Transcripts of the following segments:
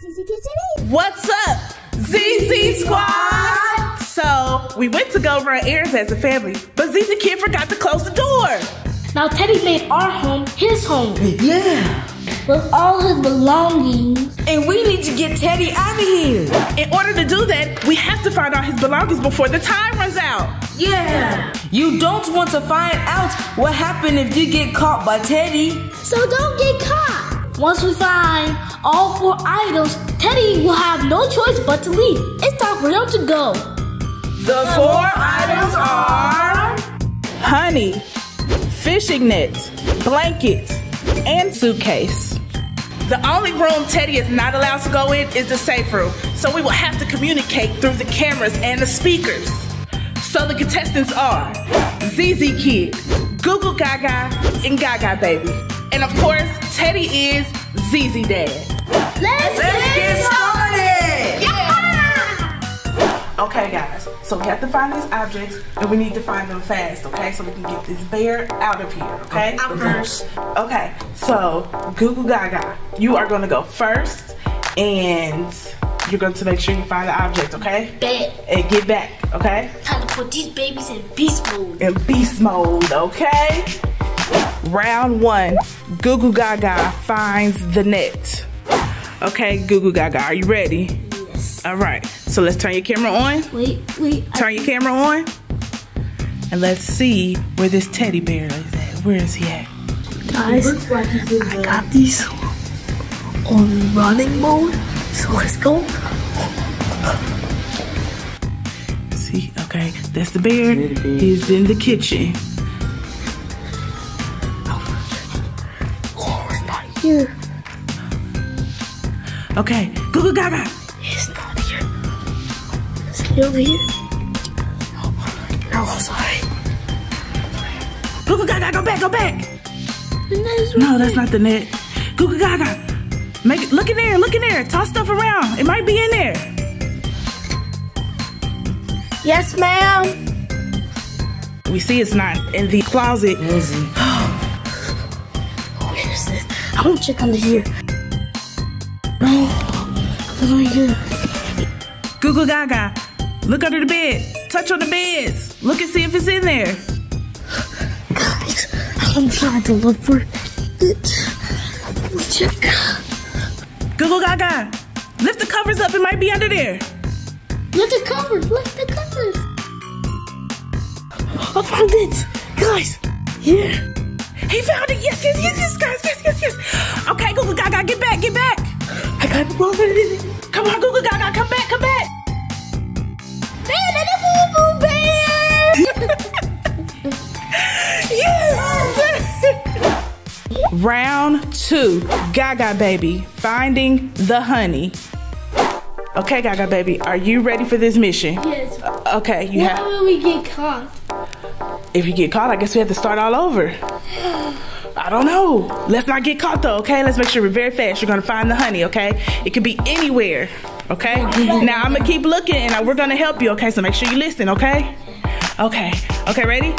ZZ Kid City. What's up, ZZ Squad? So, we went to go run errands as a family, but ZZ Kid forgot to close the door. Now Teddy made our home his home Yeah. with all his belongings. And we need to get Teddy out of here. In order to do that, we have to find out his belongings before the time runs out. Yeah. You don't want to find out what happened if you get caught by Teddy. So don't get caught. Once we find all four items, Teddy will have no choice but to leave. It's time for him to go. The four items are honey, fishing net, blanket, and suitcase. The only room Teddy is not allowed to go in is the safe room, so we will have to communicate through the cameras and the speakers. So the contestants are ZZ Kid, Goo Goo Gaga, and Gaga Baby. And of course, Teddy is ZZ Dad. Let's, Get started. Okay, guys. So we have to find these objects, and we need to find them fast. Okay, so we can get this bear out of here. Okay. First. Okay. So Goo Goo Gaga, you are going to go first, and you're going to make sure you find the object. Okay. Bet. And get back. Okay. Time to put these babies in beast mode. In beast mode. Okay. Round one. Goo Goo Gaga finds the net. Okay, Goo Goo Gaga, are you ready? Yes. All right. So let's turn your camera on. Wait, wait. I- Turn your camera on. And let's see where this teddy bear is at. Where is he at? guys, I got these on running mode. So let's go. See, okay, that's the bear. He's in the kitchen. Here. Okay, Goo Goo Gaga. It's not here. Is he over here? No, sorry. Goo Goo Gaga, go back, go back. And No, that's not the net. Goo Goo Gaga. Make it, look in there, look in there. Toss stuff around. It might be in there. Yes, ma'am. We see it's not in the closet. Where is this? I want to check under here. No, it's not. Goo Goo Gaga. Look under the bed. Touch on the beds. Look and see if it's in there. Guys, I'm trying to look for it. Let's check. Goo Goo Gaga. Lift the covers up. It might be under there. Lift the covers. Lift the covers. I found it, guys. Here. He found it. Yes, yes, yes, yes, guys. Yes, yes, yes. Okay, Goo Goo Gaga, get back, get back. I got in it. Come on, Goo Goo Gaga, come back, come back. Man, and a boo boo bear. Yes. Round two. Gaga baby, finding the honey. Okay, Gaga baby, are you ready for this mission? yes. Uh, okay, you Why have. will we get caught? If you get caught, I guess we have to start all over. I don't know. Let's not get caught though, okay? Let's make sure we're very fast. You're gonna find the honey, okay? It could be anywhere, okay? Now I'm gonna keep looking and we're gonna help you, okay? So make sure you listen, okay? Okay. Okay, ready?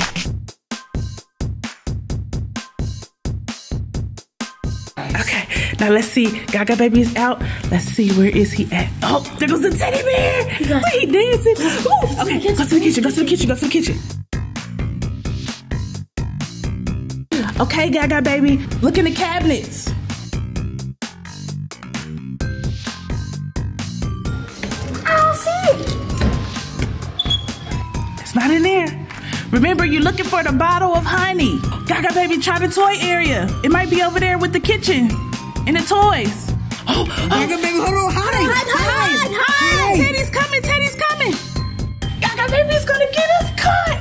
Okay, now let's see. Gaga baby is out. Let's see where is he at. Oh, there goes the teddy bear. Wait, he dancing. Ooh, okay, go to the kitchen. Go to the kitchen. Go to the kitchen. Okay, Gaga baby, look in the cabinets. I don't see it. It's not in there. Remember, you're looking for the bottle of honey. Gaga baby, try the toy area. It might be over there with the kitchen and the toys. Oh, oh, Gaga baby, hold on, hide. hide, hide, hide. Teddy's coming, Teddy's coming. Gaga baby's gonna get us caught.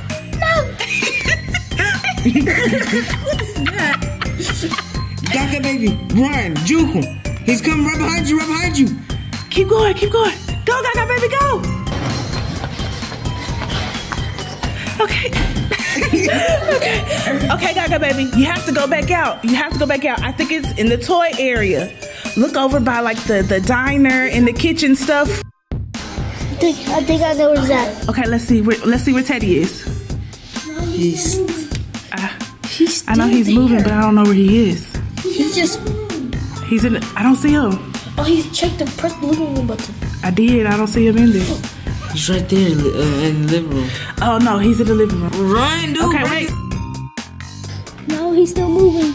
Gaga baby, run, juke him. He's coming right behind you, right behind you. Keep going, keep going. Go, Gaga baby, go. Okay. okay. Okay, Gaga baby, you have to go back out. You have to go back out. I think it's in the toy area. Look over by like the the diner and the kitchen stuff. I think I think I know where it's at. Okay, let's see where let's see where Teddy is. He's Uh, He's I know he's still moving, but I don't know where he is. He's just He's in. The, I don't see him. Oh, he's checked the press the living room button. I did. I don't see him in there. He's right there uh, in the living room. Oh no, he's in the living room. Run, dude. Okay, wait. No, he's still moving.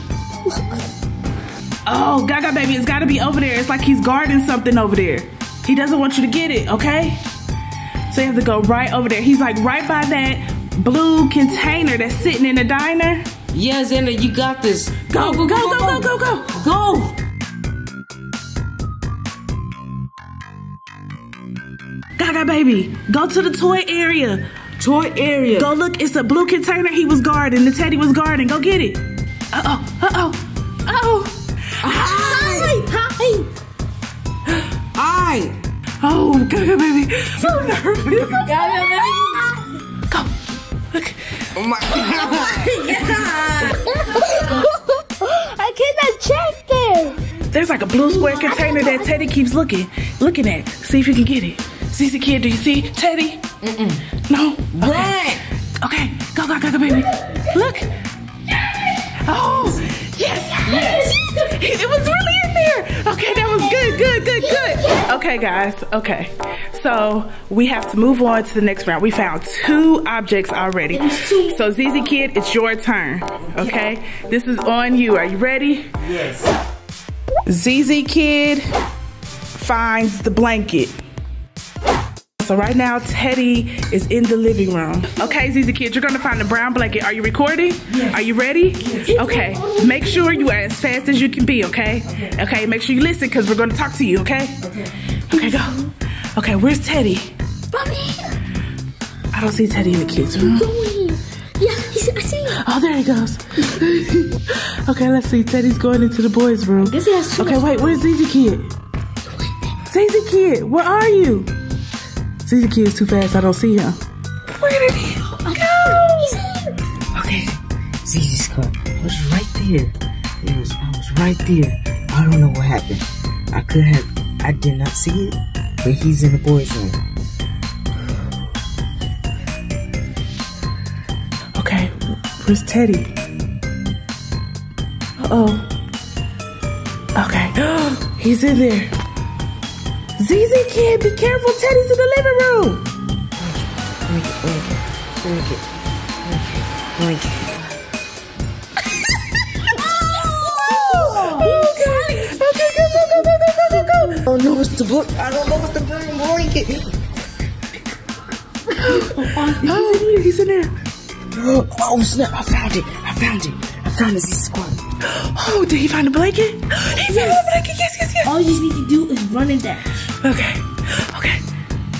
Oh, Gaga baby, it's gotta be over there. It's like he's guarding something over there. He doesn't want you to get it, okay? So you have to go right over there. He's like right by that blue container that's sitting in the diner. Yeah, Xander, you got this. Go, go, go, go, go, go, go. Go. Gaga baby, go to the toy area. Toy area. Go look, it's a blue container he was guarding. The teddy was guarding. Go get it. Uh oh, uh oh, uh oh. Hi, hi. Alright. Oh, Gaga baby, so nervous. Gaga baby, Go. Look. Oh my god! I cannot check there. There's like a blue square container that Teddy keeps looking, looking at. See if you can get it. ZZ Kid, do you see Teddy? Mm-mm. No? Run. Okay, go, go, go, go, baby. Look. Oh, yes. Yes. It was really in there. Okay, that was good, good, good, good. Okay, guys, okay. So we have to move on to the next round. We found two objects already. So ZZ Kid, it's your turn, okay? This is on you. Are you ready? Yes. ZZ Kid finds the blanket. So right now, Teddy is in the living room. Okay, ZZ Kid, you're gonna find the brown blanket. Are you recording? Are you ready? Okay. Make sure you are as fast as you can be, okay? Okay, make sure you listen because we're gonna talk to you, okay? Okay, go. Okay, where's Teddy? Bobby. I don't see Teddy in the kids' room. Yeah, he's, I see him. Oh, there he goes. okay, let's see. Teddy's going into the boys' room. Okay, wait, where's ZZ Kid? ZZ Kid, where are you? ZZ Kid's too fast, I don't see him. Where did he go? He's here. Okay. ZZ Scott was right there. It was, I was right there. I don't know what happened. I could have, I did not see it, but he's in the boys' room. Okay, where's Teddy? Uh-oh. Okay, he's in there. ZZ Kid, be careful. Teddy's in the living room. Break it, break it, break it, break it, break it. I don't know what's the blue. I don't know what the blue blanket. oh, he's in here. He's in there. Oh snap! I found it. I found it. I found this squad. Oh, did he find a blanket? He yes. found a blanket. Yes, yes, yes. All you need to do is run and dash. Okay, okay.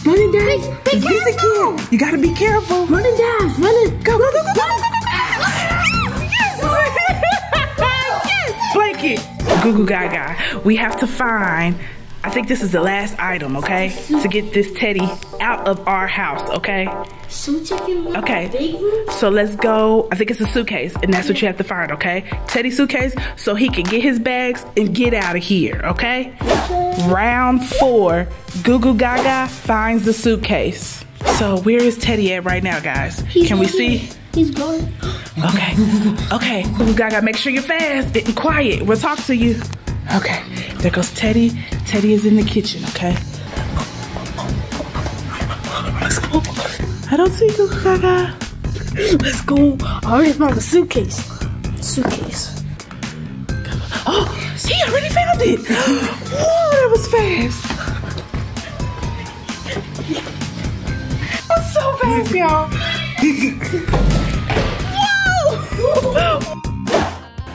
Run and dash. Be ZZ careful. Kid, you gotta be careful. Run and dash. Run and Go, go, go, go, go, go, go, go. Yes! Blanket. Goo Goo Gaga. We have to find, I think this is the last item, okay? To get this teddy out of our house, okay? So Okay. So let's go. I think it's a suitcase, and that's what you have to find, okay? Teddy suitcase, so he can get his bags and get out of here, okay? Round four, Goo Goo Gaga finds the suitcase. So where is Teddy at right now, guys? He's Can we see? here. He's going. Okay. Okay. Goo Goo Gaga, make sure you're fast and quiet. We'll talk to you. Okay. There goes Teddy. Teddy is in the kitchen, okay? I don't see Goo Gaga. Let's go. I already found the suitcase. Suitcase. Oh, he already found it. Whoa, that was fast. That's so fast, y'all.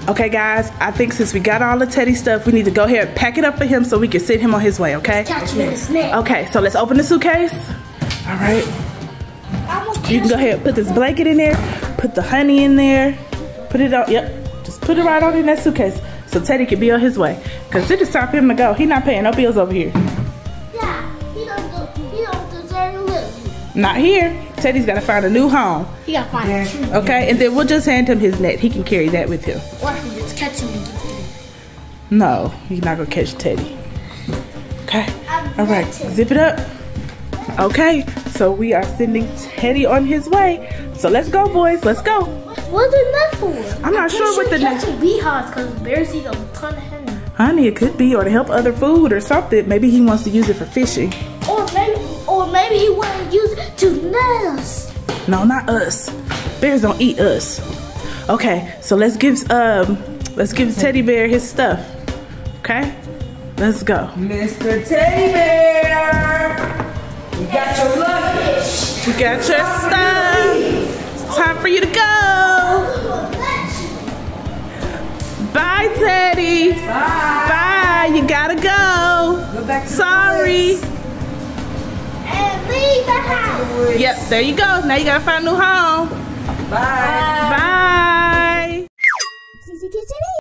Okay, guys, I think since we got all the Teddy stuff, we need to go ahead and pack it up for him so we can send him on his way, okay? Catch me in the snake. Okay, so let's open the suitcase. All right. You can go ahead and put this blanket in there, put the honey in there, put it on, yep. Just put it right on in that suitcase so Teddy can be on his way. Because it is time for him to go. He not paying no bills over here. Yeah, he don't, do, he don't deserve to live. Not here. Teddy's got to find a new home. He got to find a tree. Okay, and then we'll just hand him his net. He can carry that with him. What if he just catch him and give him? No, he's not gonna catch Teddy. Okay. All right. Zip it up. Okay. So we are sending Teddy on his way. So let's go, boys. Let's go. What's the net for? I'm not sure what the net. Catching beehives because bears eat a ton of honey. Honey, it could be, or to help other food or something. Maybe he wants to use it for fishing. Or maybe, or maybe he want to use it to net us. No, not us. Bears don't eat us. Okay, so let's give um let's give Teddy Bear his stuff. Okay? Let's go. Mr. Teddy Bear! You got your luggage. You got your stuff. It's time for you to go. Bye, Teddy. Bye. Bye. You gotta go. Go back to Sorry. woods. And leave the house. Yep, there you go. Now you gotta find a new home. Bye. Bye.